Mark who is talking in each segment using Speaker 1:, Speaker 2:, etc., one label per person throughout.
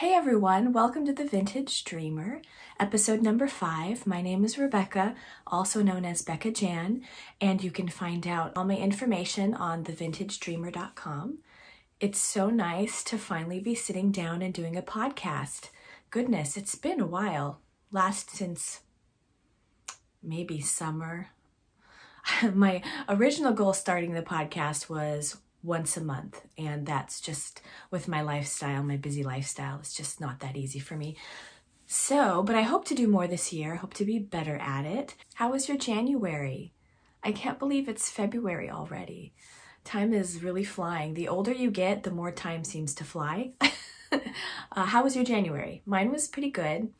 Speaker 1: Hey everyone, welcome to the Vintage Dreamer, episode number five. My name is Rebecca, also known as Becca Jan, and you can find out all my information on thevintagedreamer.com. It's so nice to finally be sitting down and doing a podcast. Goodness, it's been a while. Last since maybe summer. my original goal starting the podcast was once a month. And that's just with my lifestyle, my busy lifestyle, it's just not that easy for me. So, but I hope to do more this year, hope to be better at it. How was your January? I can't believe it's February already. Time is really flying. The older you get, the more time seems to fly. uh, how was your January? Mine was pretty good.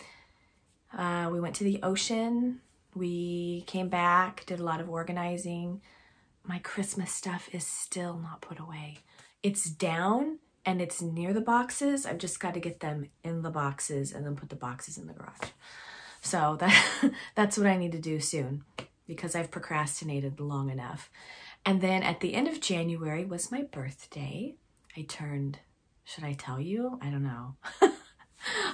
Speaker 1: Uh, we went to the ocean. We came back, did a lot of organizing my Christmas stuff is still not put away. It's down and it's near the boxes. I've just got to get them in the boxes and then put the boxes in the garage. So that that's what I need to do soon because I've procrastinated long enough. And then at the end of January was my birthday. I turned, should I tell you? I don't know.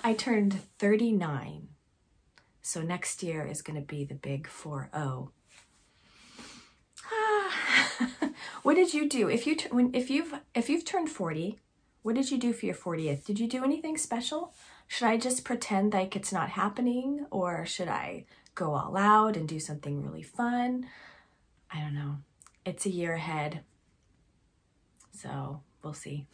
Speaker 1: I turned 39. So next year is going to be the big 4 0. what did you do? If you when if you've if you've turned 40 what did you do for your 40th did you do anything special? Should i just pretend like it's not happening or should i go all out and do something really fun? I don't know. It's a year ahead. So we'll see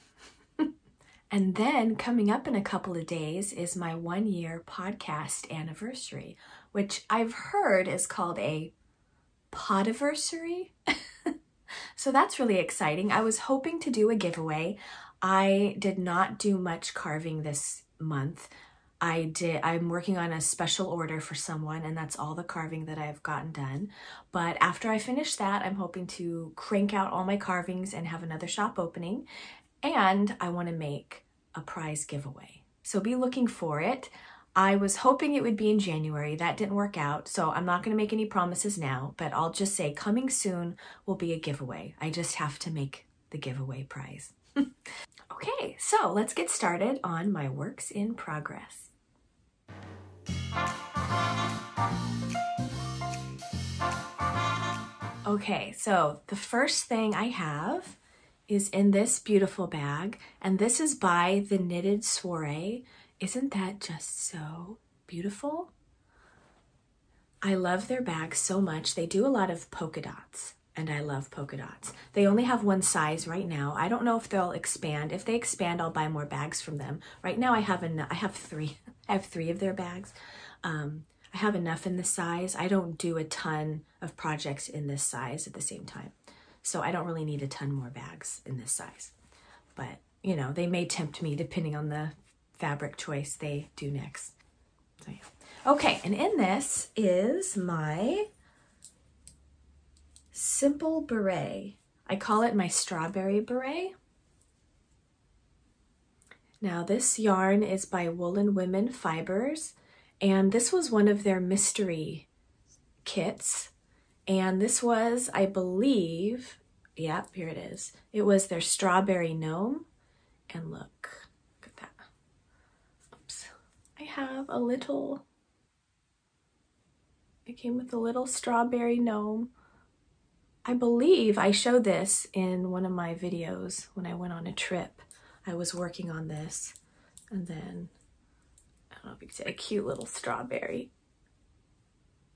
Speaker 1: and then coming up in a couple of days is my one year podcast anniversary which i've heard is called a podiversary So that's really exciting. I was hoping to do a giveaway. I did not do much carving this month. I did I'm working on a special order for someone and that's all the carving that I've gotten done. But after I finish that, I'm hoping to crank out all my carvings and have another shop opening and I want to make a prize giveaway. So be looking for it. I was hoping it would be in January. That didn't work out, so I'm not going to make any promises now, but I'll just say coming soon will be a giveaway. I just have to make the giveaway prize. okay, so let's get started on my works in progress. Okay, so the first thing I have is in this beautiful bag, and this is by the Knitted Soiree. Isn't that just so beautiful? I love their bags so much. They do a lot of polka dots, and I love polka dots. They only have one size right now. I don't know if they'll expand. If they expand, I'll buy more bags from them. Right now, I have en- I have three. I have three of their bags. Um, I have enough in this size. I don't do a ton of projects in this size at the same time. So I don't really need a ton more bags in this size. But, you know, they may tempt me depending on the fabric choice they do next. So, yeah. Okay, and in this is my simple beret. I call it my strawberry beret. Now this yarn is by Woolen Women Fibers, and this was one of their mystery kits. And this was, I believe, yep, here it is. It was their strawberry gnome. And look, look at that. Oops. I have a little, it came with a little strawberry gnome. I believe I showed this in one of my videos when I went on a trip. I was working on this and then, I don't know if you can see, a cute little strawberry.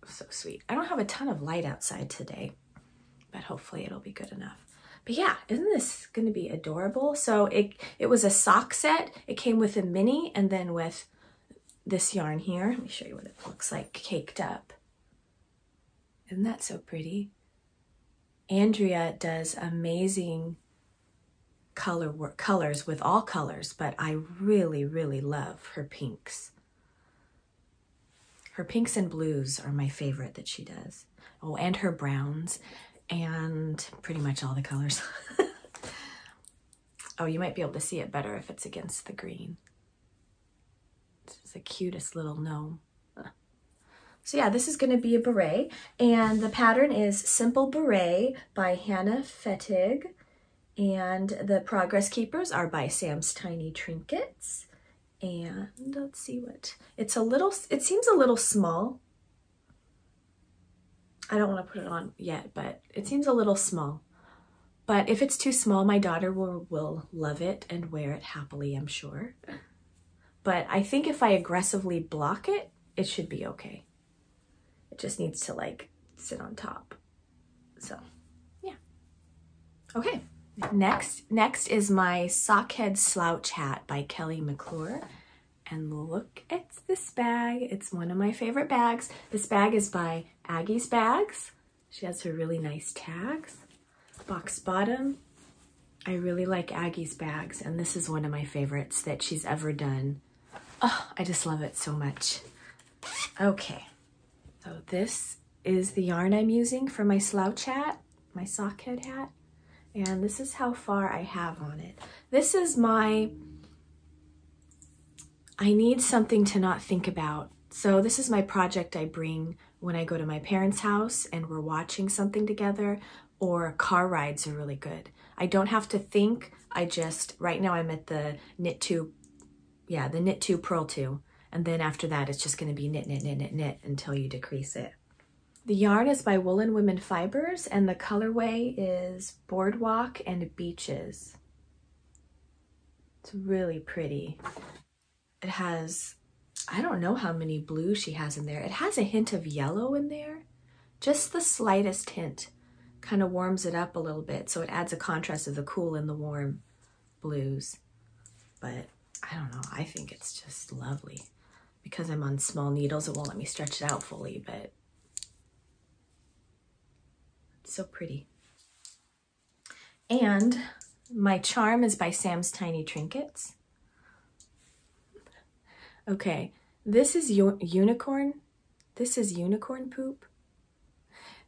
Speaker 1: So sweet. I don't have a ton of light outside today, but hopefully it'll be good enough. But yeah, isn't this going to be adorable? So it, it was a sock set. It came with a mini and then with this yarn here. Let me show you what it looks like caked up. Isn't that so pretty? Andrea does amazing color work, colors with all colors, but I really, really love her pinks. Her pinks and blues are my favorite that she does. Oh, and her browns and pretty much all the colors. oh, you might be able to see it better if it's against the green This is the cutest little gnome. So yeah, this is gonna be a beret. And the pattern is Simple Beret by Hannah Fettig. And the Progress Keepers are by Sam's Tiny Trinkets. And let's see what, it's a little, it seems a little small. I don't want to put it on yet, but it seems a little small. But if it's too small, my daughter will, will love it and wear it happily, I'm sure. But I think if I aggressively block it, it should be okay. It just needs to like sit on top. So yeah. Okay. Next, next is my Sockhead Slouch Hat by Kelly McClure. And look at this bag. It's one of my favorite bags. This bag is by Aggie's Bags. She has her really nice tags. Box bottom. I really like Aggie's bags, and this is one of my favorites that she's ever done. Oh, I just love it so much. Okay, so this is the yarn I'm using for my slouch hat, my sockhead hat, and this is how far I have on it. This is my I need something to not think about. So this is my project I bring when I go to my parents' house and we're watching something together or car rides are really good. I don't have to think. I just, right now I'm at the knit two, yeah, the knit two, purl two. And then after that, it's just gonna be knit, knit, knit, knit, knit until you decrease it. The yarn is by Woolen Women Fibers and the colorway is Boardwalk and Beaches. It's really pretty. It has, I don't know how many blues she has in there. It has a hint of yellow in there, just the slightest hint. Kind of warms it up a little bit, so it adds a contrast of the cool and the warm blues. But I don't know, I think it's just lovely. Because I'm on small needles, it won't let me stretch it out fully, but so pretty. And my charm is by Sam's Tiny Trinkets. Okay, this is unicorn. This is unicorn poop.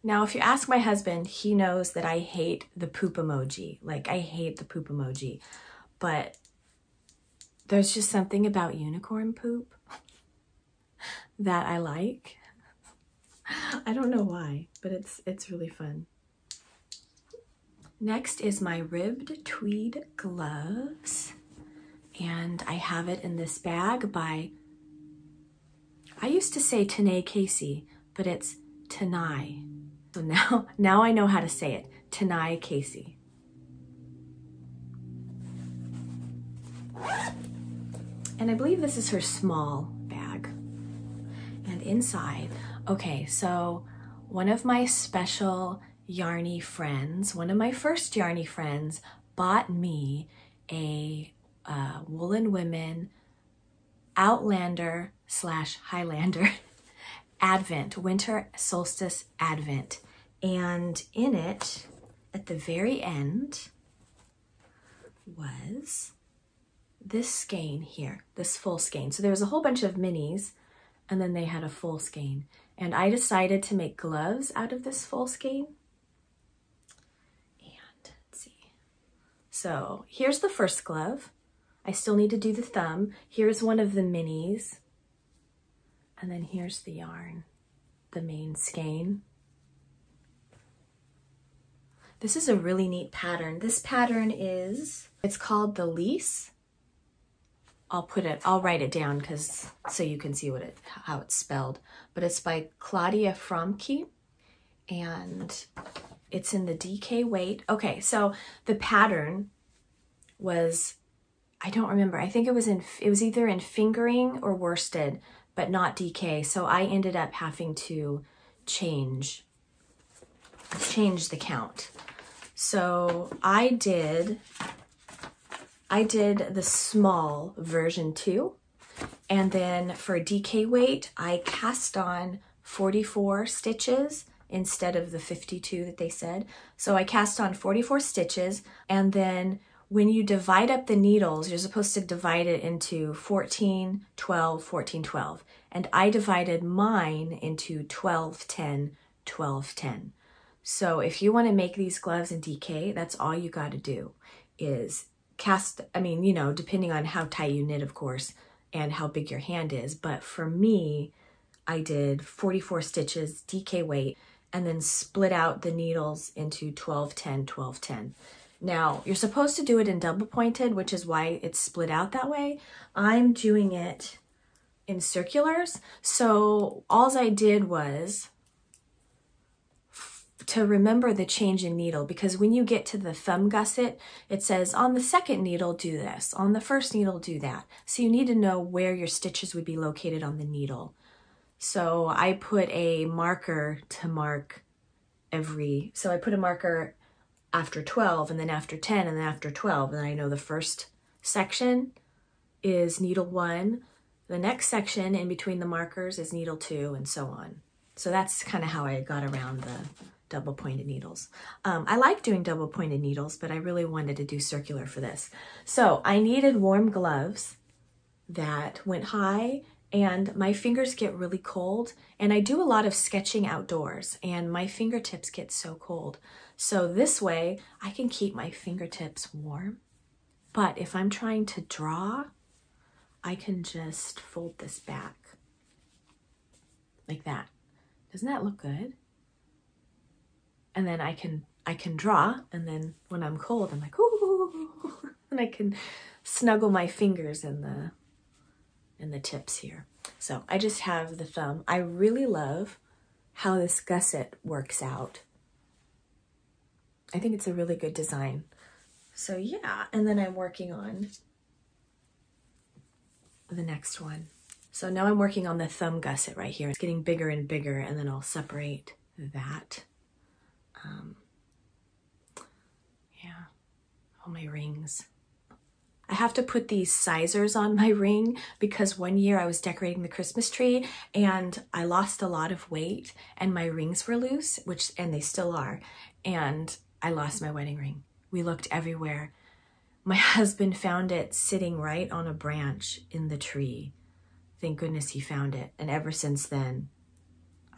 Speaker 1: Now, if you ask my husband, he knows that I hate the poop emoji. Like, I hate the poop emoji. But there's just something about unicorn poop that I like. I don't know why, but it's it's really fun. Next is my ribbed tweed gloves and I have it in this bag by, I used to say Tanae Casey, but it's Tanai. So now, now I know how to say it, Tanai Casey. And I believe this is her small bag. And inside, okay, so one of my special yarny friends, one of my first yarny friends, bought me a uh, Woolen Women Outlander slash Highlander Advent, Winter Solstice Advent. And in it, at the very end, was this skein here, this full skein. So there was a whole bunch of minis and then they had a full skein. And I decided to make gloves out of this full skein. And let's see. So here's the first glove. I still need to do the thumb. Here's one of the minis. And then here's the yarn, the main skein. This is a really neat pattern. This pattern is, it's called the Liese. I'll put it, I'll write it down because so you can see what it, how it's spelled. But it's by Claudia Fromke and it's in the DK weight. Okay, so the pattern was I don't remember. I think it was in it was either in fingering or worsted, but not DK. So I ended up having to change change the count. So I did I did the small version 2 and then for DK weight I cast on 44 stitches instead of the 52 that they said. So I cast on 44 stitches and then when you divide up the needles, you're supposed to divide it into 14, 12, 14, 12. And I divided mine into 12, 10, 12, 10. So if you want to make these gloves in DK, that's all you got to do is cast, I mean, you know, depending on how tight you knit, of course, and how big your hand is. But for me, I did 44 stitches, DK weight, and then split out the needles into 12, 10, 12, 10. Now, you're supposed to do it in double pointed, which is why it's split out that way. I'm doing it in circulars. So all I did was to remember the change in needle because when you get to the thumb gusset, it says on the second needle, do this. On the first needle, do that. So you need to know where your stitches would be located on the needle. So I put a marker to mark every, so I put a marker after 12 and then after 10 and then after 12 and I know the first section is needle one, the next section in between the markers is needle two and so on. So that's kind of how I got around the double pointed needles. Um, I like doing double pointed needles, but I really wanted to do circular for this. So I needed warm gloves that went high and my fingers get really cold and I do a lot of sketching outdoors and my fingertips get so cold. So this way I can keep my fingertips warm. But if I'm trying to draw, I can just fold this back like that. Doesn't that look good? And then I can I can draw and then when I'm cold I'm like ooh and I can snuggle my fingers in the in the tips here. So I just have the thumb. I really love how this gusset works out. I think it's a really good design. So yeah, and then I'm working on the next one. So now I'm working on the thumb gusset right here. It's getting bigger and bigger and then I'll separate that. Um, yeah, all my rings. I have to put these sizers on my ring because one year I was decorating the Christmas tree and I lost a lot of weight and my rings were loose, which and they still are, and I lost my wedding ring. We looked everywhere. My husband found it sitting right on a branch in the tree. Thank goodness he found it. And ever since then,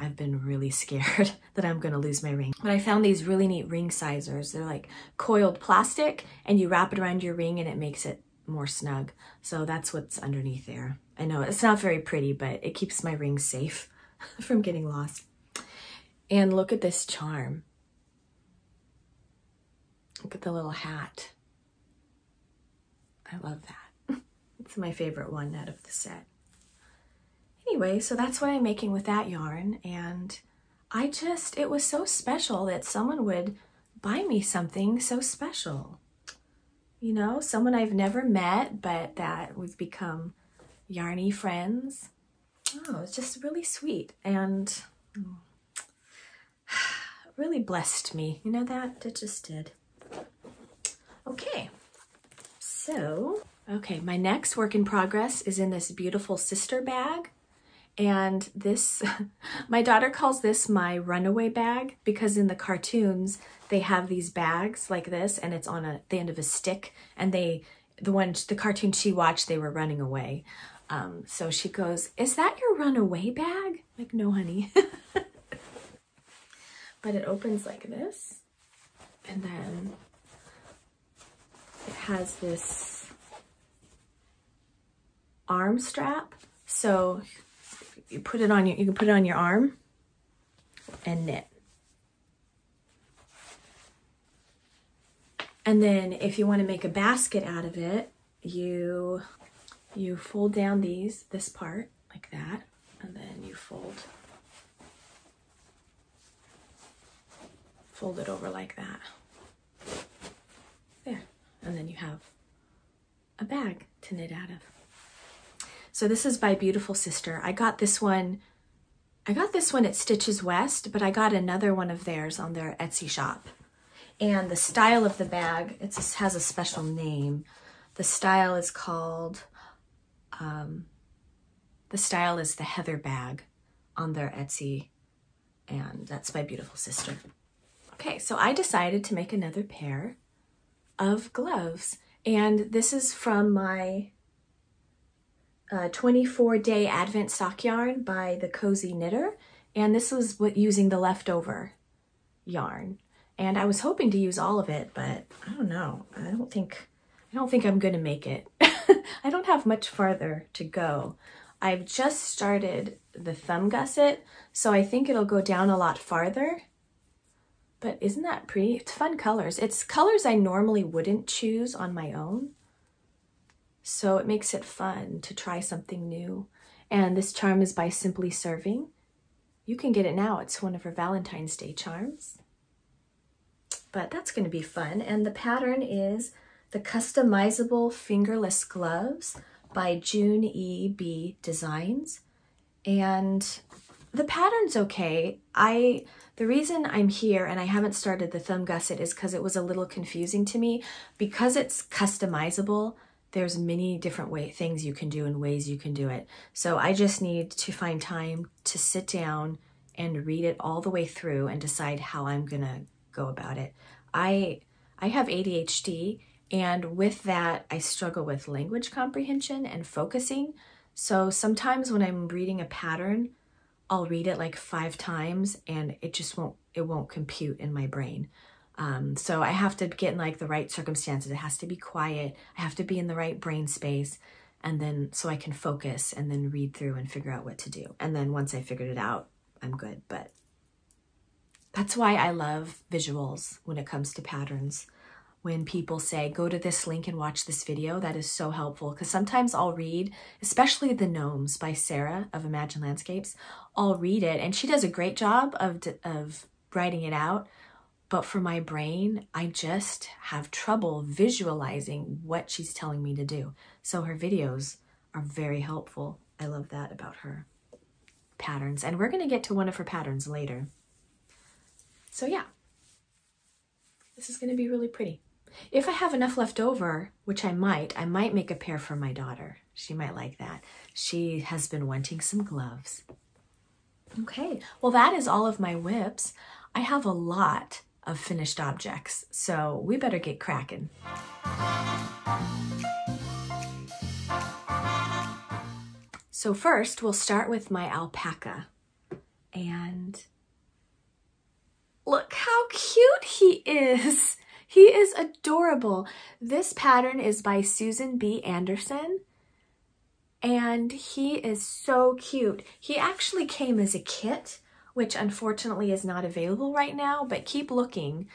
Speaker 1: I've been really scared that I'm gonna lose my ring. But I found these really neat ring sizers. They're like coiled plastic and you wrap it around your ring and it makes it more snug. So that's what's underneath there. I know it's not very pretty, but it keeps my ring safe from getting lost. And look at this charm. Look at the little hat. I love that. it's my favorite one out of the set anyway, so that's what I'm making with that yarn. And I just, it was so special that someone would buy me something so special. You know, someone I've never met, but that we've become yarny friends. Oh, it's just really sweet and really blessed me. You know that? It just did. Okay, so, okay, my next work in progress is in this beautiful Syster bag. And this, my daughter calls this my runaway bag because in the cartoons, they have these bags like this and it's on a, the end of a stick and they, the one, the cartoon she watched, they were running away. Um, so she goes, is that your runaway bag? Like, no, honey. but it opens like this. And then it has this arm strap. So you put it on your, you can put it on your arm and knit. And then if you want to make a basket out of it, you, you fold down these, this part like that, and then you fold, fold it over like that. There. And then you have a bag to knit out of. So this is by Beautiful Syster. I got this one, I got this one at Stitches West, but I got another one of theirs on their Etsy shop. And the style of the bag, it has a special name. The style is called, um, the style is the Heather bag on their Etsy. And that's by Beautiful Syster. Okay, so I decided to make another pair of gloves. And this is from my 24 day Advent sock yarn by the Cozy Knitter. And this was what using the leftover yarn. And I was hoping to use all of it, but I don't know. I don't think, I don't think I'm to make it. I don't have much farther to go. I've just started the thumb gusset, so I think it'll go down a lot farther. But isn't that pretty? It's fun colors. It's colors I normally wouldn't choose on my own. So it makes it fun to try something new. And this charm is by Simply Serving. You can get it now. It's one of her Valentine's Day charms. But that's going to be fun. And the pattern is the Customizable Fingerless Gloves by June E. B. Designs. And the pattern's okay. I the reason I'm here and I haven't started the thumb gusset is because it was a little confusing to me. Because it's customizable, there's many different way things you can do and ways you can do it. So I just need to find time to sit down and read it all the way through and decide how I'm gonna go about it. I I have ADHD and with that I struggle with language comprehension and focusing. So sometimes when I'm reading a pattern, I'll read it like five times and it just won't it won't compute in my brain. Um, so I have to get in like the right circumstances. It has to be quiet. I have to be in the right brain space. And then so I can focus and then read through and figure out what to do. And then once I figured it out, I'm good. But that's why I love visuals when it comes to patterns. When people say, go to this link and watch this video, that is so helpful because sometimes I'll read, especially The Gnomes by Sarah of Imagined Landscapes. I'll read it and she does a great job of, of writing it out but for my brain, I just have trouble visualizing what she's telling me to do. So her videos are very helpful. I love that about her patterns. And we're going to get to one of her patterns later. So yeah, this is going to be really pretty. If I have enough left over, which I might, I might make a pair for my daughter. She might like that. She has been wanting some gloves. Okay, well that is all of my WIPs. I have a lot of finished objects. So we better get cracking. So first we'll start with my alpaca and look how cute he is. He is adorable. This pattern is by Susan B. Anderson and he is so cute. He actually came as a kit which unfortunately is not available right now, but keep looking.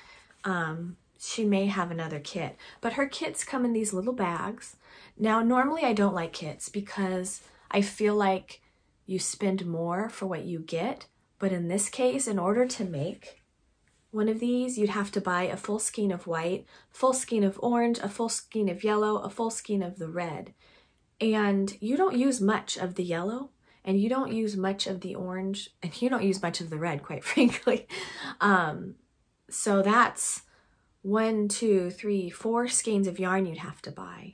Speaker 1: Um, she may have another kit, but her kits come in these little bags. Now, normally I don't like kits because I feel like you spend more for what you get, but in this case, in order to make one of these, you'd have to buy a full skein of white, full skein of orange, a full skein of yellow, a full skein of the red. And you don't use much of the yellow, and you don't use much of the orange and you don't use much of the red, quite frankly. Um, so that's one, two, three, four skeins of yarn you'd have to buy.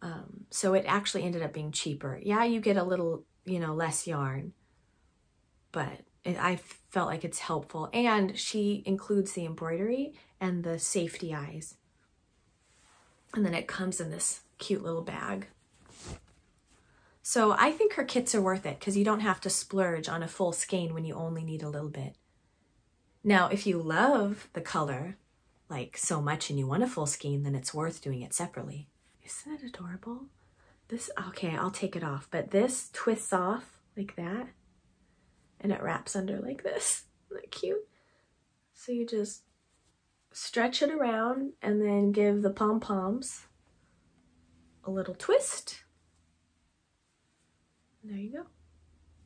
Speaker 1: Um, so it actually ended up being cheaper. Yeah, you get a little, you know, less yarn, but it, I felt like it's helpful. And she includes the embroidery and the safety eyes. And then it comes in this cute little bag. So I think her kits are worth it because you don't have to splurge on a full skein when you only need a little bit. Now, if you love the color like so much and you want a full skein, then it's worth doing it separately. Isn't it adorable? This, okay, I'll take it off, but this twists off like that and it wraps under like this. Isn't that cute? So you just stretch it around and then give the pom-poms a little twist there you go.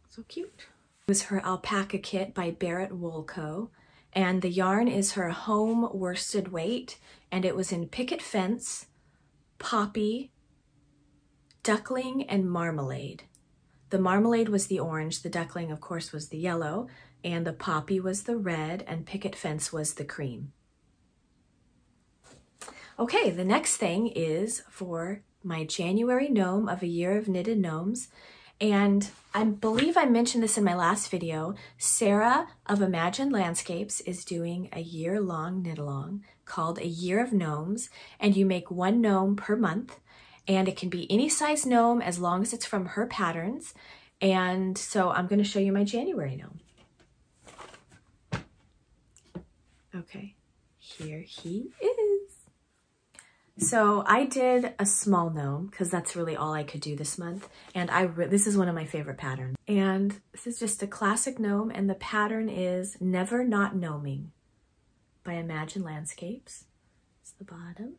Speaker 1: So cute. It was her alpaca kit by Barrett Wool Co. And the yarn is her home worsted weight. And it was in picket fence, poppy, duckling, and marmalade. The marmalade was the orange, the duckling, of course, was the yellow, and the poppy was the red, and picket fence was the cream. Okay, the next thing is for my January gnome of a year of knitted gnomes. And I believe I mentioned this in my last video. Sarah of Imagined Landscapes is doing a year-long knit-along called A Year of Gnomes, and you make one gnome per month, and it can be any size gnome as long as it's from her patterns. And so I'm going to show you my January gnome. Okay, here he is. So I did a small gnome because that's really all I could do this month. And I this is one of my favorite patterns. And this is just a classic gnome and the pattern is Never Not Gnoming by Imagined Landscapes. It's the bottom.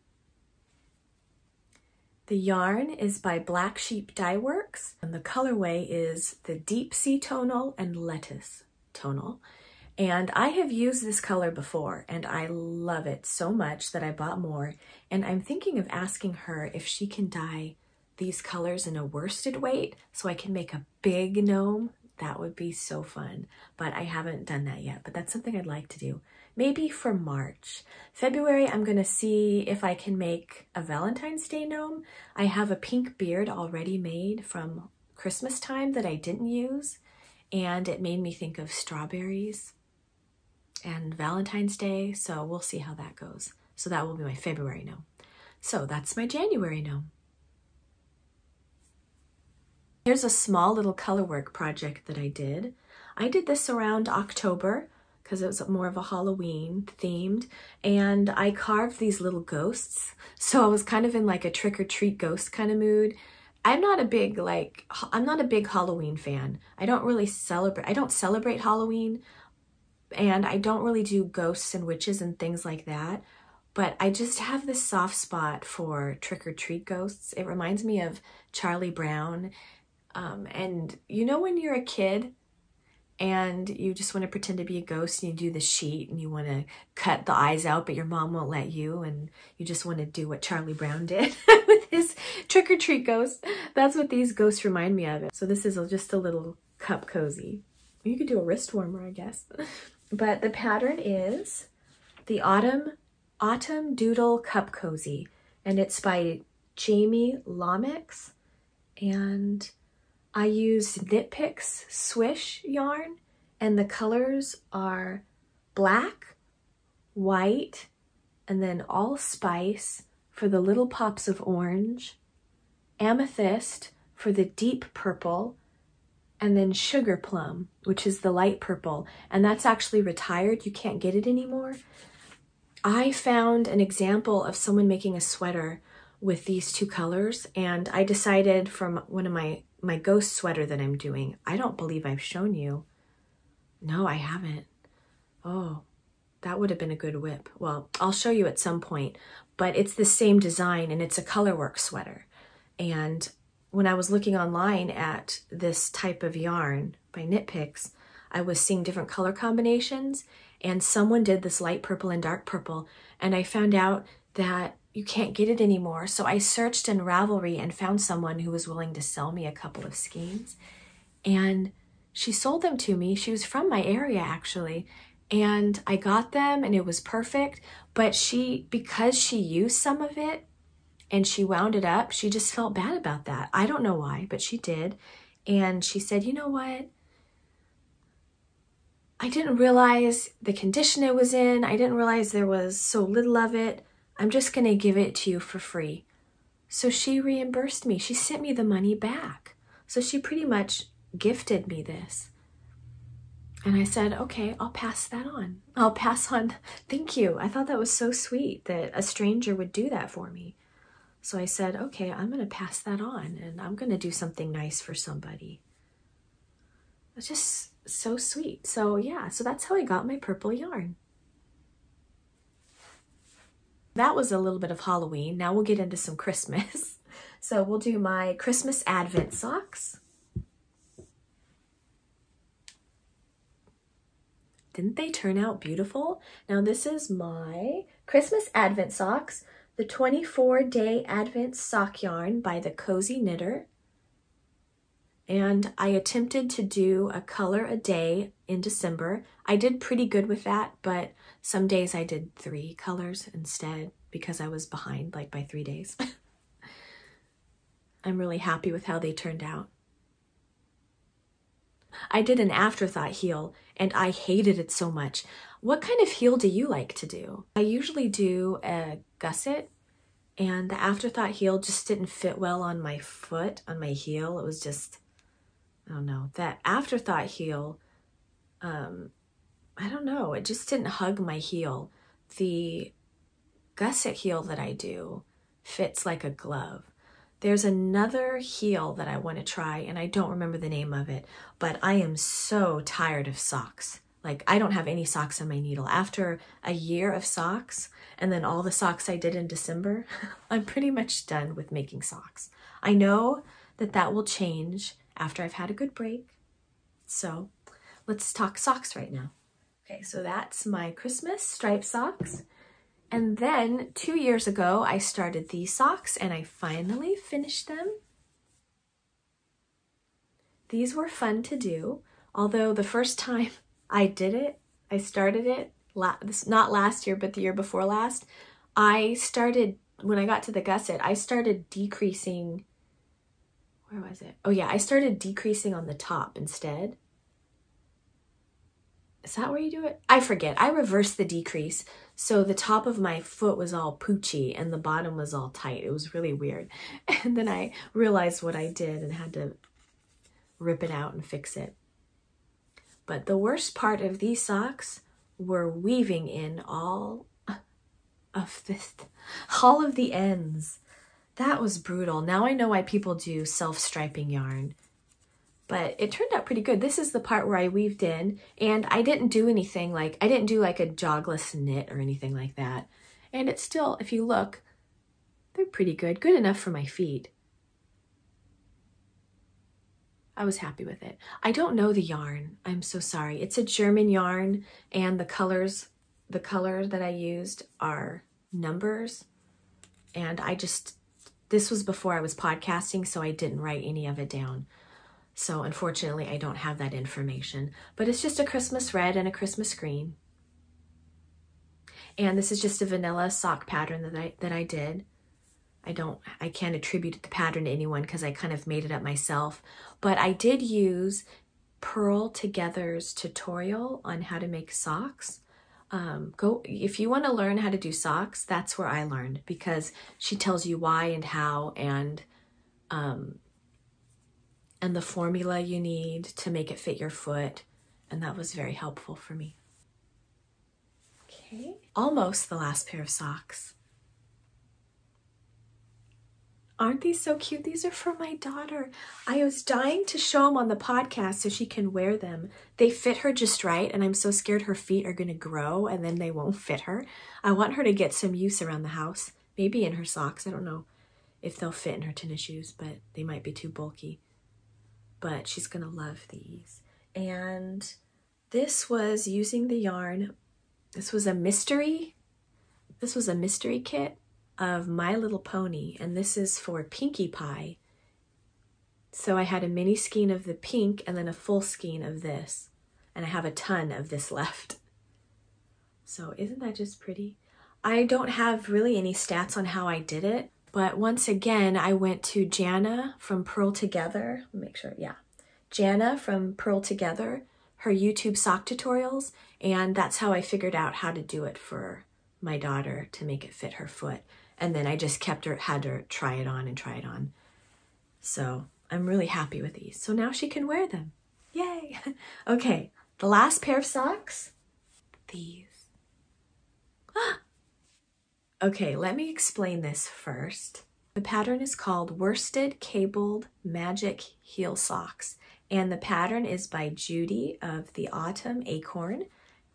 Speaker 1: The yarn is by Black Sheep Dye Works and the colorway is the Deep Sea Tonal and Lettuce Tonal. And I have used this color before and I love it so much that I bought more. And I'm thinking of asking her if she can dye these colors in a worsted weight so I can make a big gnome. That would be so fun. But I haven't done that yet, but that's something I'd like to do. Maybe for March. February, I'm gonna see if I can make a Valentine's Day gnome. I have a pink beard already made from Christmas time that I didn't use and it made me think of strawberries and Valentine's Day, so we'll see how that goes. So that will be my February gnome. So that's my January gnome. Here's a small little color work project that I did. I did this around October because it was more of a Halloween themed and I carved these little ghosts. So I was kind of in like a trick or treat ghost kind of mood. I'm not a big like I'm not a big Halloween fan. I don't really celebrate I don't celebrate Halloween and I don't really do ghosts and witches and things like that. But I just have this soft spot for trick or treat ghosts. It reminds me of Charlie Brown. Um, and you know, when you're a kid and you just want to pretend to be a ghost and you do the sheet and you want to cut the eyes out, but your mom won't let you, and you just want to do what Charlie Brown did with his trick or treat ghost. That's what these ghosts remind me of. So this is just a little cup cozy. You could do a wrist warmer, I guess. But the pattern is the Autumn Autumn Doodle Cup Cozy, and it's by Jamie Lomax. And I used Knit Picks Swish yarn, and the colors are black, white, and then allspice for the little pops of orange, amethyst for the deep purple, and then sugar plum, which is the light purple, and that's actually retired. You can't get it anymore. I found an example of someone making a sweater with these two colors, and I decided from one of my, my ghost sweater that I'm doing, I don't believe I've shown you. No, I haven't. Oh, that would have been a good WIP. Well, I'll show you at some point, but it's the same design and it's a colorwork sweater. And when I was looking online at this type of yarn by Knit Picks, I was seeing different color combinations and someone did this light purple and dark purple and I found out that you can't get it anymore. So I searched in Ravelry and found someone who was willing to sell me a couple of skeins and she sold them to me. She was from my area actually and I got them and it was perfect. But she, because she used some of it, and she wound it up. She just felt bad about that. I don't know why, but she did. And she said, you know what? I didn't realize the condition it was in. I didn't realize there was so little of it. I'm just going to give it to you for free. So she reimbursed me. She sent me the money back. So she pretty much gifted me this. And I said, okay, I'll pass that on. I'll pass on. Thank you. I thought that was so sweet that a stranger would do that for me. So I said, okay, I'm going to pass that on and I'm going to do something nice for somebody. It's just so sweet. So yeah, so that's how I got my purple yarn. That was a little bit of Halloween. Now we'll get into some Christmas. So we'll do my Christmas Advent socks. Didn't they turn out beautiful? Now this is my Christmas Advent socks the 24 Day Advent Sock Yarn by the Cozy Knitter. And I attempted to do a color a day in December. I did pretty good with that, but some days I did three colors instead because I was behind like by three days. I'm really happy with how they turned out. I did an afterthought heel and I hated it so much. What kind of heel do you like to do? I usually do a gusset and the afterthought heel just didn't fit well on my foot, on my heel. It was just, I don't know, that afterthought heel, um, I don't know, it just didn't hug my heel. The gusset heel that I do fits like a glove. There's another heel that I want to try, and I don't remember the name of it, but I am so tired of socks. Like, I don't have any socks on my needle. After a year of socks, and then all the socks I did in December, I'm pretty much done with making socks. I know that that will change after I've had a good break. So, let's talk socks right now. Okay, so that's my Christmas stripe socks. And then two years ago, I started these socks and I finally finished them. These were fun to do, although the first time I did it, I started it, last—not last year, but the year before last, I started, when I got to the gusset, I started decreasing, where was it? Oh yeah, I started decreasing on the top instead. Is that where you do it? I forget. I reversed the decrease. So the top of my foot was all poochy and the bottom was all tight. It was really weird. And then I realized what I did and had to rip it out and fix it. But the worst part of these socks were weaving in all of this, all of the ends. That was brutal. Now I know why people do self-striping yarn but it turned out pretty good. This is the part where I weaved in and I didn't do anything like, I didn't do like a jogless knit or anything like that. And it's still, if you look, they're pretty good, good enough for my feet. I was happy with it. I don't know the yarn. I'm so sorry. It's a German yarn and the colors, the color that I used are numbers. And I just, this was before I was podcasting, so I didn't write any of it down. So unfortunately, I don't have that information, but it's just a Christmas red and a Christmas green. And this is just a vanilla sock pattern that I, that I did. I don't, I can't attribute the pattern to anyone because I kind of made it up myself, but I did use Pearl Together's tutorial on how to make socks. Um, go if you want to learn how to do socks, that's where I learned because she tells you why and how and um, and the formula you need to make it fit your foot. And that was very helpful for me. Okay, almost the last pair of socks. Aren't these so cute? These are for my daughter. I was dying to show them on the podcast so she can wear them. They fit her just right, and I'm so scared her feet are going to grow and then they won't fit her. I want her to get some use around the house, maybe in her socks. I don't know if they'll fit in her tennis shoes, but they might be too bulky but she's gonna love these. And this was using the yarn. This was a mystery. This was a mystery kit of My Little Pony, and this is for Pinkie Pie. So I had a mini skein of the pink and then a full skein of this. And I have a ton of this left. So isn't that just pretty? I don't have really any stats on how I did it, but once again, I went to Jana from Pearl Together. Make sure, yeah. Jana from Pearl Together, her YouTube sock tutorials, and that's how I figured out how to do it for my daughter to make it fit her foot. And then I just kept her, had her try it on and try it on. So I'm really happy with these. So now she can wear them. Yay! okay, the last pair of socks, these. Okay, let me explain this first. The pattern is called Worsted Cabled Magic Heel Socks, and the pattern is by Judy of the Autumn Acorn.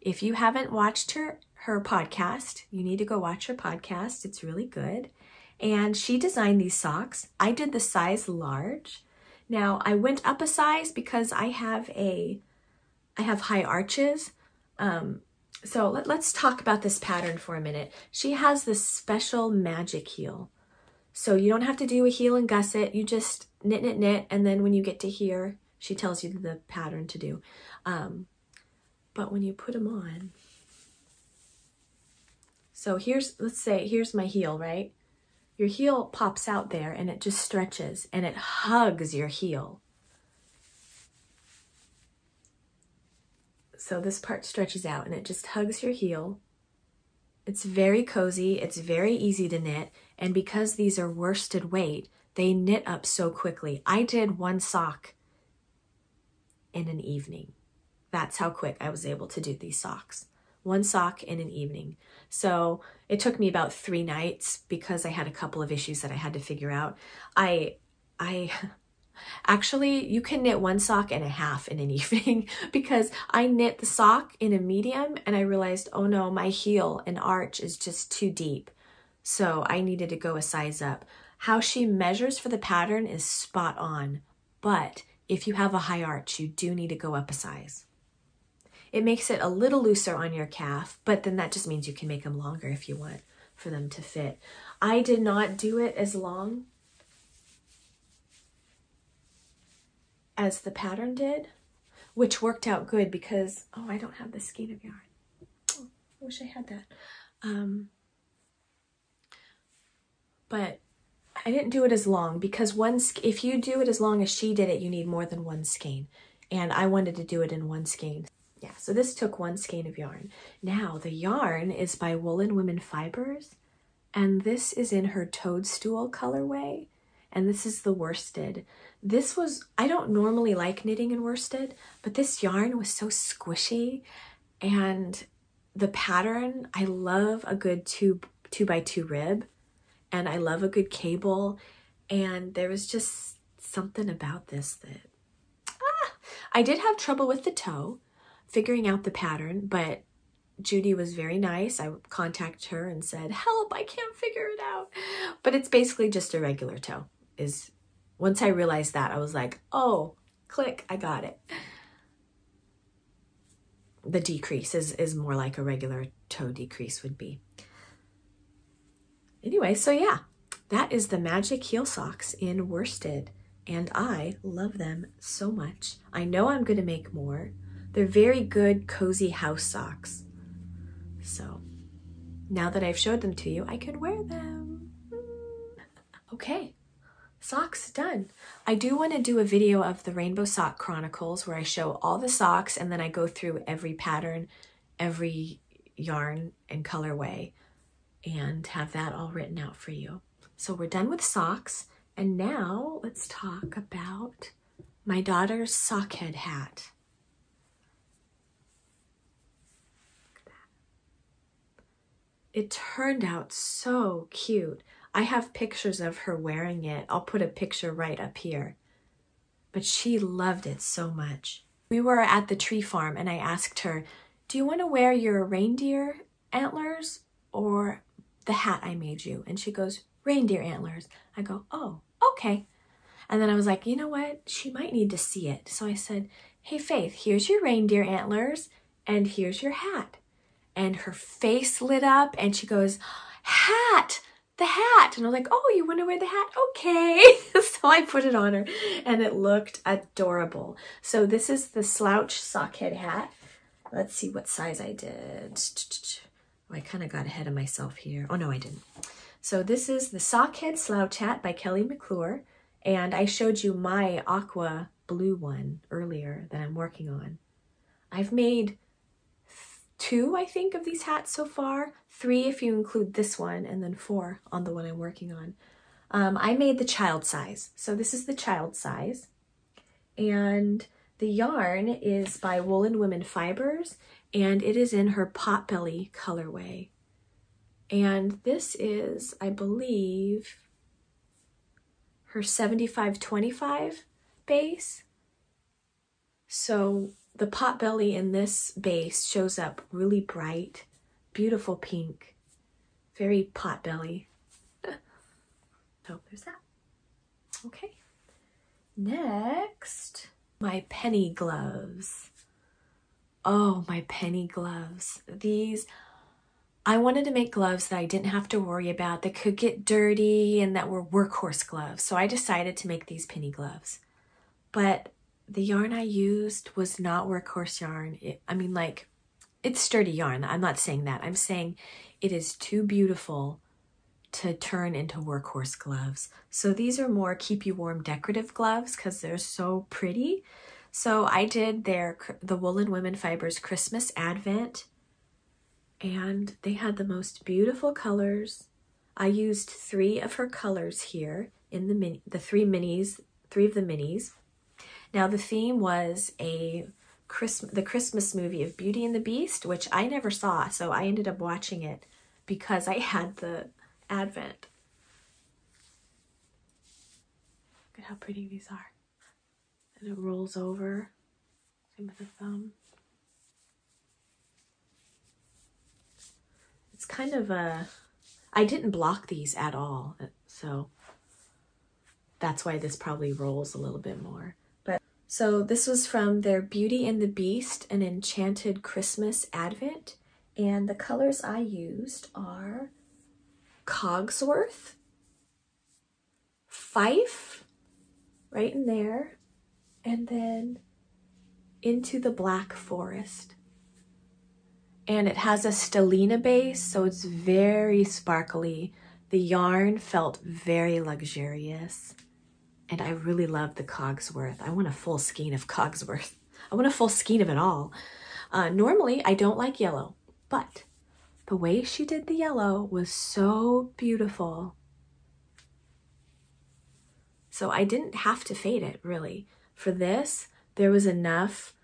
Speaker 1: If you haven't watched her, her podcast, you need to go watch her podcast. It's really good. And she designed these socks. I did the size large. Now, I went up a size because I have a I have high arches. Um, so let, us talk about this pattern for a minute. She has this special magic heel. So you don't have to do a heel and gusset. You just knit, knit, knit. And then when you get to here, she tells you the pattern to do. Um, but when you put them on, so here's, let's say, here's my heel, right? Your heel pops out there and it just stretches and it hugs your heel. So this part stretches out and it just hugs your heel. It's very cozy. It's very easy to knit. And because these are worsted weight, they knit up so quickly. I did one sock in an evening. That's how quick I was able to do these socks. one sock in an evening. So it took me about three nights because I had a couple of issues that I had to figure out. I, I, Actually, you can knit one sock and a half in an evening because I knit the sock in a medium and I realized, oh no, my heel and arch is just too deep. So I needed to go a size up. How she measures for the pattern is spot on, but if you have a high arch, you do need to go up a size. It makes it a little looser on your calf, but then that just means you can make them longer if you want for them to fit. I did not do it as long as the pattern did, which worked out good because, oh, I don't have the skein of yarn. Oh, I wish I had that. Um, but I didn't do it as long because one, if you do it as long as she did it, you need more than one skein. And I wanted to do it in one skein. Yeah, so this took one skein of yarn. Now, the yarn is by Woolen Women Fibers, and this is in her Toadstool colorway, and this is the worsted. This was, I don't normally like knitting in worsted, but this yarn was so squishy, and the pattern, I love a good two, two by two rib, and I love a good cable, and there was just something about this that, ah, I did have trouble with the toe, figuring out the pattern, but Judy was very nice. I contacted her and said, help, I can't figure it out. But it's basically just a regular toe is once I realized that, I was like, oh, click, I got it. The decrease is, is more like a regular toe decrease would be. Anyway, so yeah, that is the Magic Heel Socks in worsted, and I love them so much. I know I'm going to make more. They're very good, cozy house socks. So now that I've showed them to you, I can wear them. Hmm. Okay, socks done. I do want to do a video of the Rainbow Sock Chronicles where I show all the socks and then I go through every pattern, every yarn and colorway and have that all written out for you. So we're done with socks and now let's talk about my daughter's sockhead hat. It turned out so cute. I have pictures of her wearing it. I'll put a picture right up here. But she loved it so much. We were at the tree farm and I asked her, do you want to wear your reindeer antlers or the hat I made you? And she goes, reindeer antlers. I go, oh, okay. And then I was like, you know what? She might need to see it. So I said, hey, Faith, here's your reindeer antlers and here's your hat and her face lit up and she goes, hat, the hat. And I'm like, oh, you want to wear the hat? Okay. so I put it on her and it looked adorable. So this is the slouch sockhead hat. Let's see what size I did. Oh, I kind of got ahead of myself here. Oh, no, I didn't. So this is the Sockhead Slouch Hat by Kelly McClure. And I showed you my aqua blue one earlier that I'm working on. I've made two, I think, of these hats so far. Three if you include this one, and then four on the one I'm working on. Um, I made the child size. So this is the child size. And the yarn is by Woolen Women Fibers, and it is in her Potbelly colorway. And this is, I believe, her 7525 base. So the pot belly in this base shows up really bright, beautiful pink, very pot belly. so oh, there's that. Okay. Next, my penny gloves. Oh, my penny gloves. These, I wanted to make gloves that I didn't have to worry about, that could get dirty and that were workhorse gloves. So I decided to make these penny gloves. But the yarn I used was not workhorse yarn. It, I mean, like, it's sturdy yarn. I'm not saying that. I'm saying it is too beautiful to turn into workhorse gloves. So these are more keep you warm decorative gloves because they're so pretty. So I did their the Woolen Women Fibers Christmas Advent and they had the most beautiful colors. I used three of her colors here in the mini, the three minis, three of the minis. Now the theme was a Christmas, the Christmas movie of Beauty and the Beast, which I never saw, so I ended up watching it because I had the Advent. Look at how pretty these are. And it rolls over. Same with the thumb. It's kind of a, I didn't block these at all, so that's why this probably rolls a little bit more. So this was from their Beauty and the Beast, an Enchanted Christmas Advent. And the colors I used are Cogsworth, Fife, right in there, and then into the Black Forest. And it has a stellina base, so it's very sparkly. The yarn felt very luxurious. And I really love the Cogsworth. I want a full skein of Cogsworth. I want a full skein of it all. Uh, normally, I don't like yellow, but the way she did the yellow was so beautiful. So I didn't have to fade it, really. For this, there was enough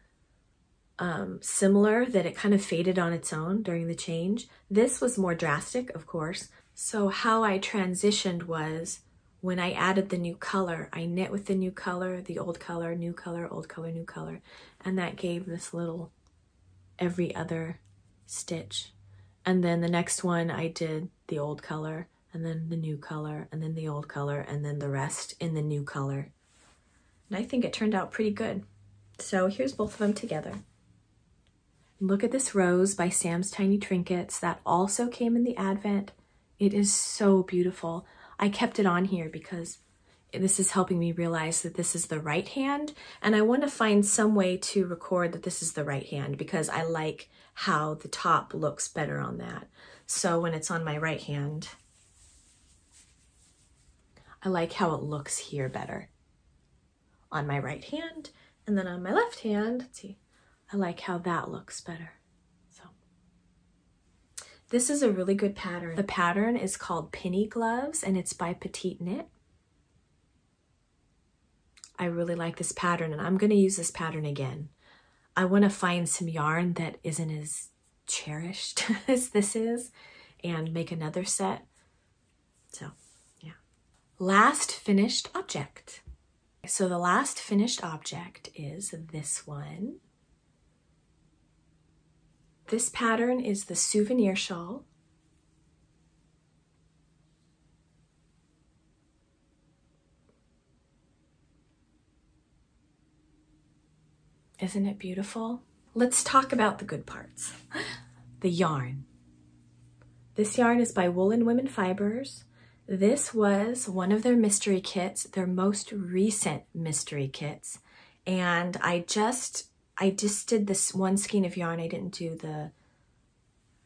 Speaker 1: um, similar that it kind of faded on its own during the change. This was more drastic, of course. So how I transitioned was when I added the new color, I knit with the new color, the old color, new color, old color, new color, and that gave this little every other stitch. And then the next one I did the old color, and then the new color, and then the old color, and then the rest in the new color. And I think it turned out pretty good. So here's both of them together. Look at this rose by Sam's Tiny Trinkets that also came in the Advent. It is so beautiful. I kept it on here because this is helping me realize that this is the right hand and I want to find some way to record that this is the right hand because I like how the top looks better on that. So when it's on my right hand, I like how it looks here better on my right hand and then on my left hand, let's see, I like how that looks better. This is a really good pattern. The pattern is called Penny Gloves and it's by Petite Knit. I really like this pattern and I'm going to use this pattern again. I want to find some yarn that isn't as cherished as this is and make another set. So, yeah. Last finished object. So the last finished object is this one. This pattern is the souvenir shawl. Isn't it beautiful? Let's talk about the good parts. The yarn. This yarn is by Woolen Women Fibers. This was one of their mystery kits, their most recent mystery kits. And I just I just did this one skein of yarn. I didn't do the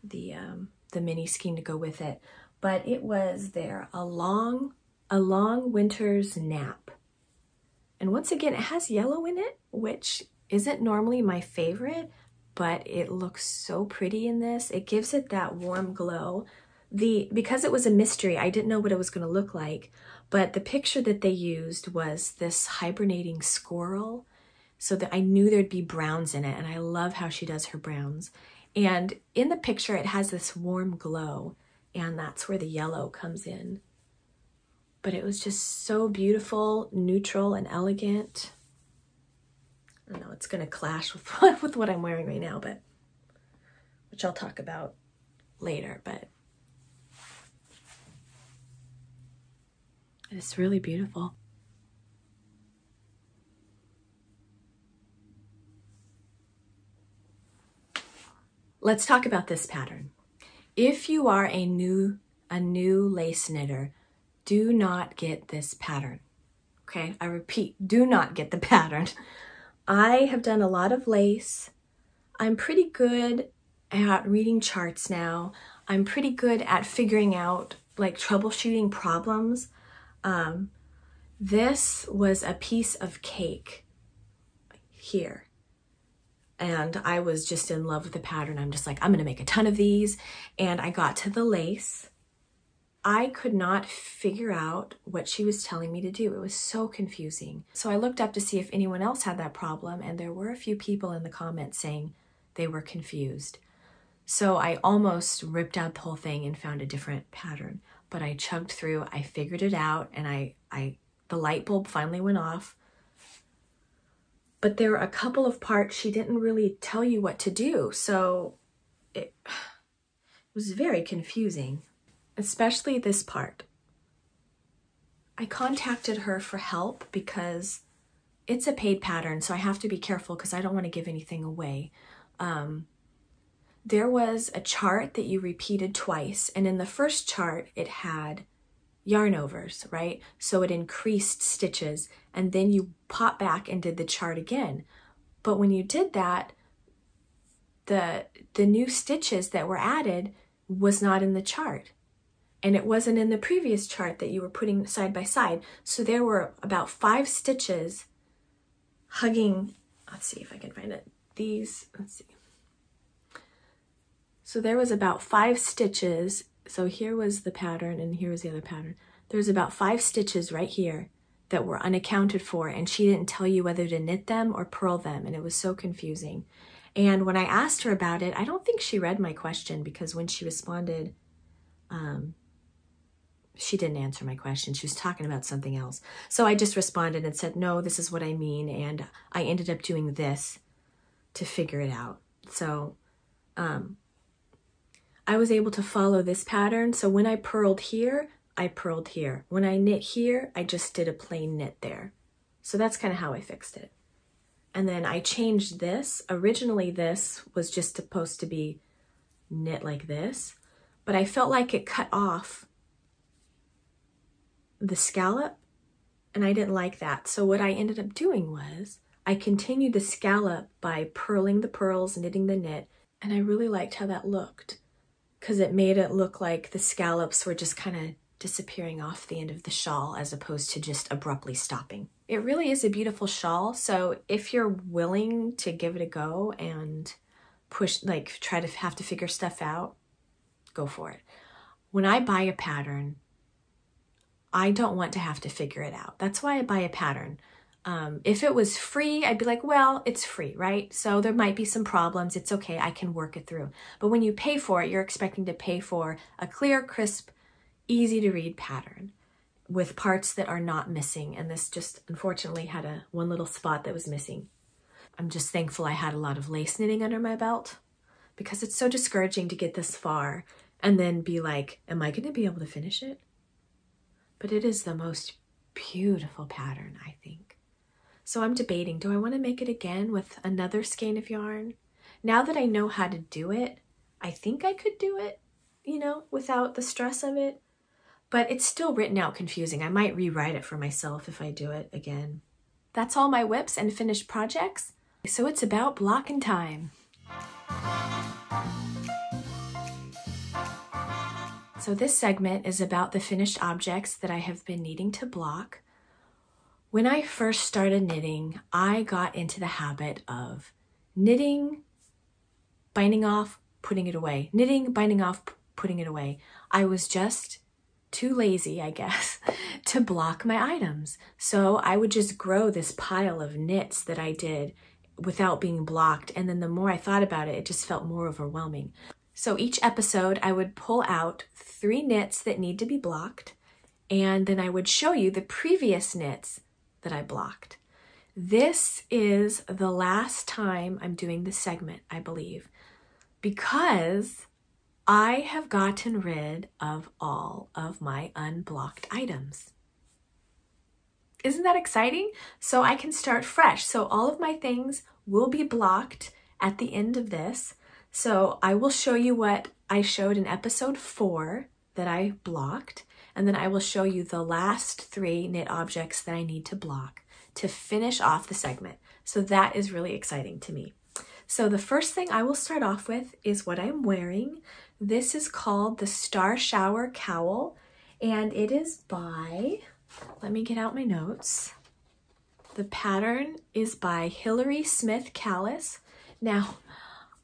Speaker 1: the um, the mini skein to go with it, but it was there a long a long winter's nap. And once again, it has yellow in it, which isn't normally my favorite, but it looks so pretty in this. It gives it that warm glow. The Because it was a mystery, I didn't know what it was going to look like, but the picture that they used was this hibernating squirrel so that I knew there'd be browns in it. And I love how she does her browns. And in the picture, it has this warm glow, and that's where the yellow comes in. But it was just so beautiful, neutral, and elegant. I know it's to clash with, with what I'm wearing right now, but which I'll talk about later, but it's really beautiful. Let's talk about this pattern. If you are a new, a new lace knitter, do not get this pattern. Okay, I repeat, do not get the pattern. I have done a lot of lace. I'm pretty good at reading charts now. I'm pretty good at figuring out like troubleshooting problems. Um, this was a piece of cake here and I was just in love with the pattern. I'm just like, I'm gonna make a ton of these. And I got to the lace I could not figure out what she was telling me to do. It was so confusing. So I looked up to see if anyone else had that problem, and there were a few people in the comments saying they were confused. So I almost ripped out the whole thing and found a different pattern, but I chugged through, I figured it out, and I, I the light bulb finally went off. But there were a couple of parts she didn't really tell you what to do, so it, was very confusing especially this part. I contacted her for help because it's a paid pattern, so I have to be careful because I don't want to give anything away. Um, there was a chart that you repeated twice, and in the first chart, it had yarn overs, right? So it increased stitches, and then you pop back and did the chart again. But when you did that, the the new stitches that were added was not in the chart and it wasn't in the previous chart that you were putting side by side. So there were about five stitches hugging, let's see if I can find it, these, let's see. So there was about five stitches. So here was the pattern and here was the other pattern. There's about five stitches right here that were unaccounted for and she didn't tell you whether to knit them or purl them and it was so confusing. And when I asked her about it, I don't think she read my question because when she responded, um, she didn't answer my question. She was talking about something else. So I just responded and said, no, this is what I mean. And I ended up doing this to figure it out. So um, I was able to follow this pattern. So when I purled here, I purled here. When I knit here, I just did a plain knit there. So that's kind of how I fixed it. And then I changed this. Originally, this was just supposed to be knit like this, but I felt like it cut off the scallop and I didn't like that. So what I ended up doing was I continued the scallop by purling the pearls, knitting the knit, and I really liked how that looked because it made it look like the scallops were just kind of disappearing off the end of the shawl as opposed to just abruptly stopping. It really is a beautiful shawl, so if you're willing to give it a go and push, like try to have to figure stuff out, go for it. When I buy a pattern, I don't want to have to figure it out. That's why I buy a pattern. Um, if it was free, I'd be like, well, it's free, right? So there might be some problems. It's okay. I can work it through. But when you pay for it, you're expecting to pay for a clear, crisp, easy to read pattern with parts that are not missing. And this just unfortunately had a one little spot that was missing. I'm just thankful I had a lot of lace knitting under my belt because it's so discouraging to get this far and then be like, am I going to be able to finish it? but it is the most beautiful pattern, I think. So I'm debating, do I want to make it again with another skein of yarn? Now that I know how to do it, I think I could do it, you know, without the stress of it. But it's still written out confusing. I might rewrite it for myself if I do it again. That's all my WIPs and finished projects. So it's about blocking time. So this segment is about the finished objects that I have been needing to block. When I first started knitting, I got into the habit of knitting, binding off, putting it away, knitting, binding off, putting it away. I was just too lazy, I guess, to block my items. So I would just grow this pile of knits that I did without being blocked. And then the more I thought about it, it just felt more overwhelming. So each episode, I would pull out three knits that need to be blocked, and then I would show you the previous knits that I blocked. This is the last time I'm doing this segment, I believe, because I have gotten rid of all of my unblocked items. Isn't that exciting? So I can start fresh. So all of my things will be blocked at the end of this. So I will show you what I showed in episode four that I blocked, and then I will show you the last three knit objects that I need to block to finish off the segment. So that is really exciting to me. So the first thing I will start off with is what I'm wearing. This is called the Star Shower Cowl, and it is by, let me get out my notes. The pattern is by Hilary Smith Callis. Now,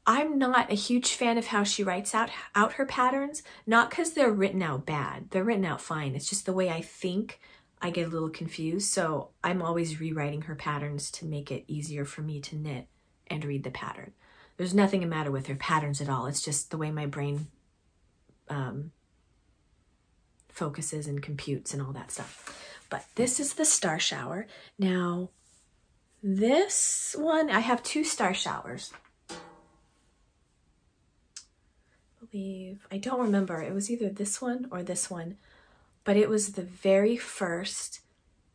Speaker 1: I'm not a huge fan of how she writes out out her patterns, not because they're written out bad. They're written out fine. It's just the way I think I get a little confused. So I'm always rewriting her patterns to make it easier for me to knit and read the pattern. There's nothing the matter with her patterns at all. It's just the way my brain um, focuses and computes and all that stuff. But this is the star shower. Now, this one, I have two star showers. Believe, I don't remember. It was either this one or this one, but it was the very first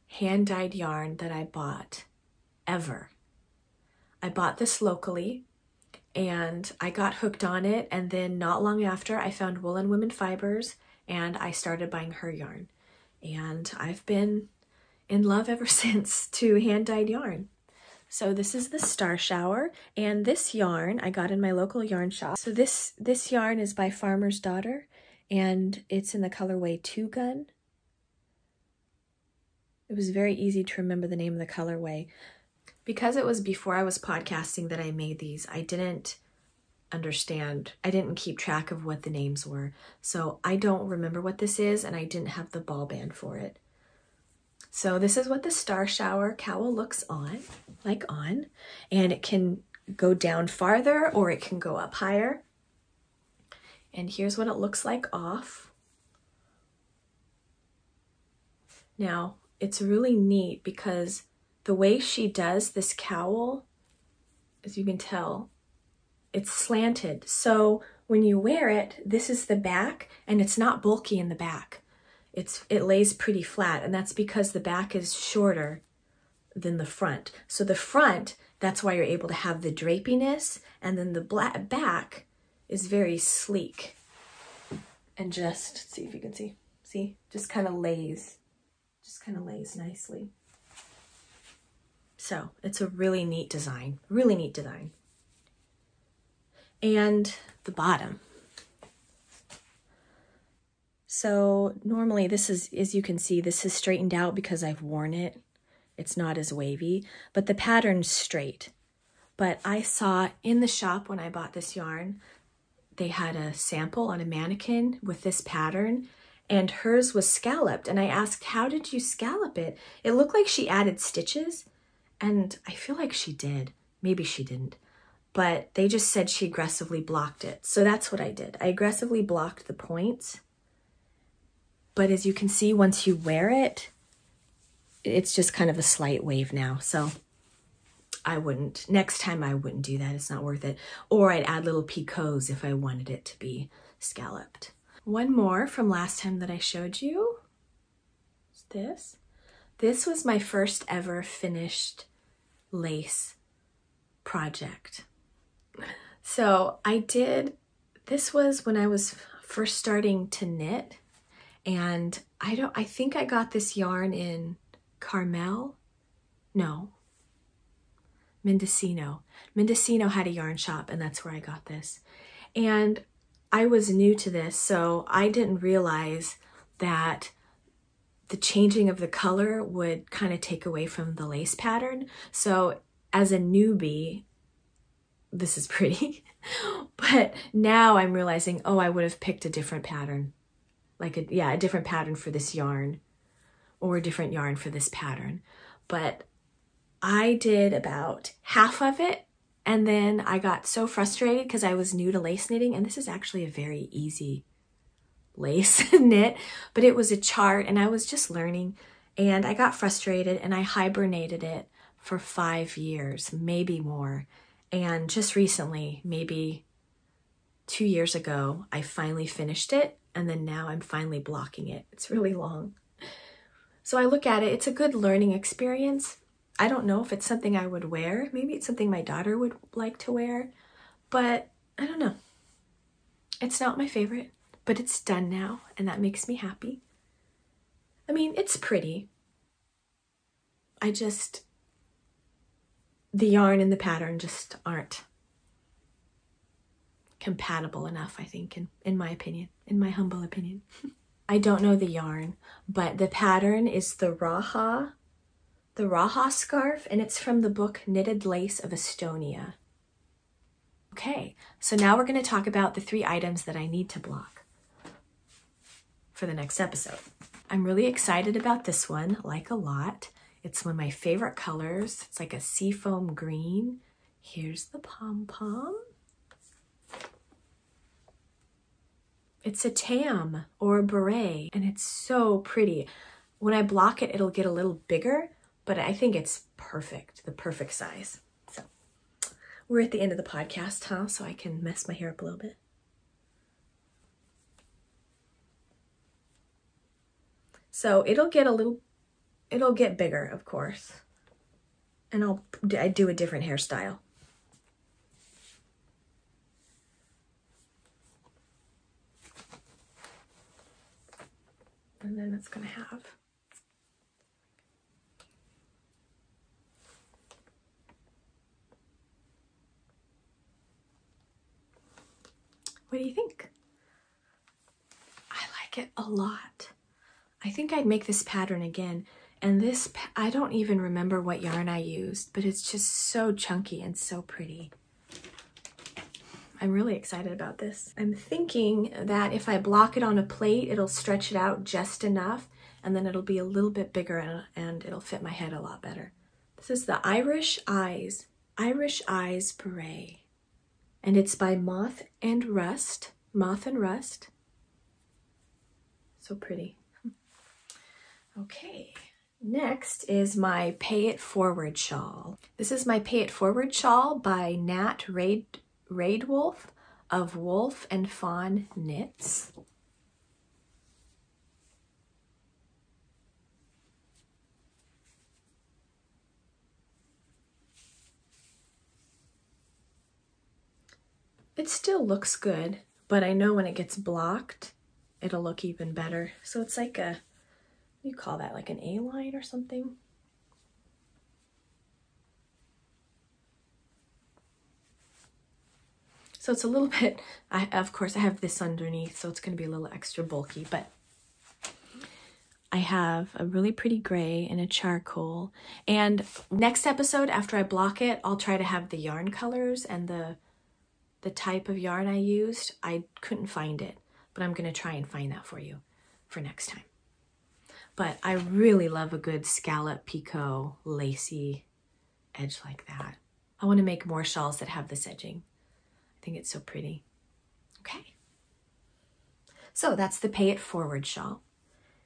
Speaker 1: hand-dyed yarn that I bought ever. I bought this locally and I got hooked on it. And then not long after, I found Woolen Women Fibers and I started buying her yarn. And I've been in love ever since to hand-dyed yarn. So this is the Star Shower, and this yarn I got in my local yarn shop. So this, this yarn is by Farmer's Daughter, and it's in the colorway Two Gun. It was very easy to remember the name of the colorway. Because it was before I was podcasting that I made these, I didn't understand, I didn't keep track of what the names were. So I don't remember what this is, and I didn't have the ball band for it. So this is what the Star Shower cowl looks on, like on, and it can go down farther or it can go up higher. And here's what it looks like off. Now, it's really neat because the way she does this cowl, as you can tell, it's slanted. So when you wear it, this is the back and it's not bulky in the back it's it lays pretty flat and that's because the back is shorter than the front. So the front, that's why you're able to have the drapiness and then the black back is very sleek and just see if you can see. See, just kind of lays, just kind of lays nicely. So it's a really neat design, really neat design. And the bottom, so normally this is, as you can see, this is straightened out because I've worn it. It's not as wavy, but the pattern's straight. But I saw in the shop when I bought this yarn, they had a sample on a mannequin with this pattern and hers was scalloped. And I asked, how did you scallop it? It looked like she added stitches and I feel like she did. Maybe she didn't but they just said she aggressively blocked it. So that's what I did. I aggressively blocked the points but as you can see, once you wear it, it's just kind of a slight wave now. So I wouldn't, next time I wouldn't do that. It's not worth it. Or I'd add little picots if I wanted it to be scalloped. One more from last time that I showed you is this. This was my first ever finished lace project. So I did, this was when I was first starting to knit and I don't, I think I got this yarn in Carmel. No, Mendocino. Mendocino had a yarn shop and that's where I got this. And I was new to this, so I didn't realize that the changing of the color would kind of take away from the lace pattern. So as a newbie, this is pretty. but now I'm realizing, oh, I would have picked a different pattern like a, yeah, a different pattern for this yarn or a different yarn for this pattern. But I did about half of it and then I got so frustrated because I was new to lace knitting and this is actually a very easy lace knit, but it was a chart and I was just learning and I got frustrated and I hibernated it for five years, maybe more. And just recently, maybe two years ago, I finally finished it and then now I'm finally blocking it. It's really long. So I look at it, it's a good learning experience. I don't know if it's something I would wear. Maybe it's something my daughter would like to wear, but I don't know. It's not my favorite, but it's done now, and that makes me happy. I mean, it's pretty. I just, the yarn and the pattern just aren't compatible enough, I think, in, in my opinion, in my humble opinion. I don't know the yarn, but the pattern is the Raha, the Raha scarf, and it's from the book Knitted Lace of Estonia. Okay, so now we're going to talk about the three items that I need to block for the next episode. I'm really excited about this one, like a lot. It's one of my favorite colors. It's like a seafoam green. Here's the pom-pom. It's a tam or a beret, and it's so pretty. When I block it, it'll get a little bigger, but I think it's perfect, the perfect size. So we're at the end of the podcast, huh? So I can mess my hair up a little bit. So it'll get a little, it'll get bigger, of course. And I'll I do a different hairstyle. And then it's going to have What do you think? I like it a lot. I think I'd make this pattern again. And this, I don't even remember what yarn I used, but it's just so chunky and so pretty. I'm really excited about this. I'm thinking that if I block it on a plate, it'll stretch it out just enough and then it'll be a little bit bigger and, and it'll fit my head a lot better. This is the Irish Eyes, Irish Eyes Beret and it's by Moth and Rust. Moth and Rust. So pretty. Okay, next is my Pay It Forward shawl. This is my Pay It Forward shawl by Nat Raid, Raedwulf of Wolf and Faun Knits. It still looks good, but I know when it gets blocked, it'll look even better. So it's like a, you call that like an A-line or something? So it's a little bit, I, of course I have this underneath, so it's gonna be a little extra bulky, but I have a really pretty gray and a charcoal. And next episode, after I block it, I'll try to have the yarn colors and the the type of yarn I used, I couldn't find it, but I'm going to try and find that for you for next time. But I really love a good scallop picot lacy edge like that. I want to make more shawls that have this edging. Think it's so pretty. Okay. So that's the Pay It Forward shawl.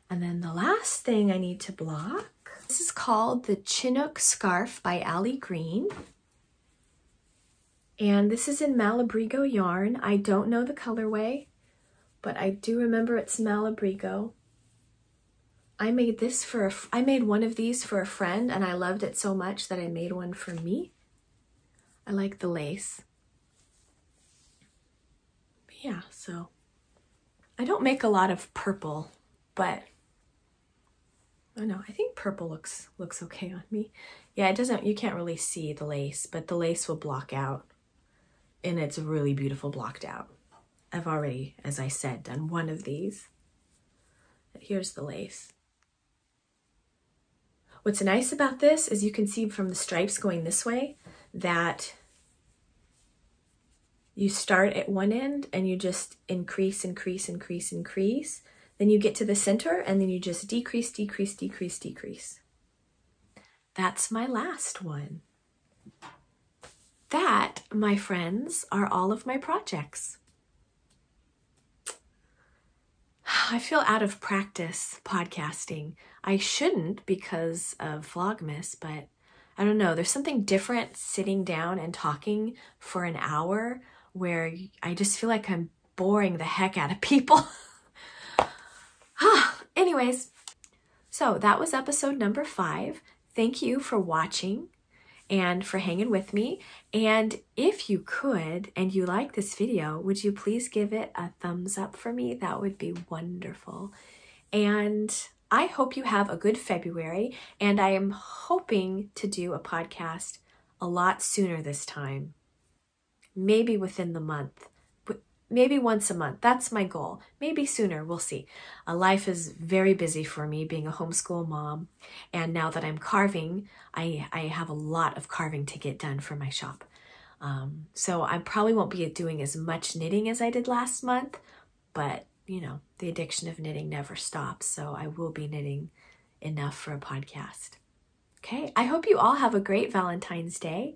Speaker 1: And then the last thing I need to block, this is called the Chinook Scarf by Allie Green. And this is in Malabrigo yarn. I don't know the colorway, but I do remember it's Malabrigo. I made this for a, I made one of these for a friend and I loved it so much that I made one for me. I like the lace. But yeah, so I don't make a lot of purple, but I know, I think purple looks looks okay on me. Yeah, it doesn't, you can't really see the lace, but the lace will block out and it's really beautiful blocked out. I've already, as I said, done one of these. Here's the lace. What's nice about this is you can see from the stripes going this way that you start at one end and you just increase, increase, increase, increase. Then you get to the center and then you just decrease, decrease, decrease, decrease. That's my last one. That, my friends, are all of my projects. I feel out of practice podcasting. I shouldn't because of Vlogmas, but I don't know. There's something different sitting down and talking for an hour where I just feel like I'm boring the heck out of people. Ah, anyways, so that was episode number five. Thank you for watching and for hanging with me. And if you could and you like this video, would you please give it a thumbs up for me? That would be wonderful. And I hope you have a good February, and I am hoping to do a podcast a lot sooner this time, maybe within the month maybe once a month. That's my goal. Maybe sooner, we'll see. Uh, life is very busy for me being a homeschool mom. And now that I'm carving, I, I have a lot of carving to get done for my shop. Um, so I probably won't be doing as much knitting as I did last month, but you know, the addiction of knitting never stops. So I will be knitting enough for a podcast. Okay, I hope you all have a great Valentine's Day,